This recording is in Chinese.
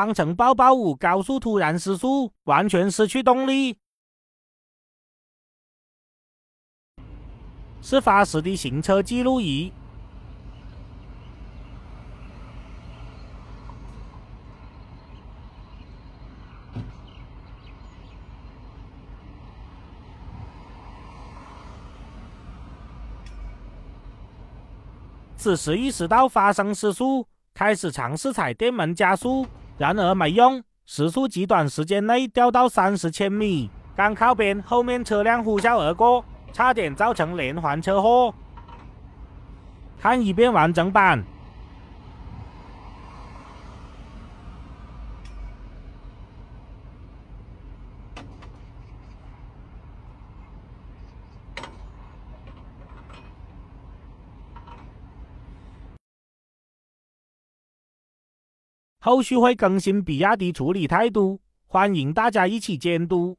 方程宝宝五高速突然失速，完全失去动力。事发时的行车记录仪。此时意识到发生失速，开始尝试踩电门加速，然而没用，时速极短时间内掉到三十千米。刚靠边，后面车辆呼啸而过，差点造成连环车祸。看一遍完整版。后续会更新比亚迪处理态度，欢迎大家一起监督。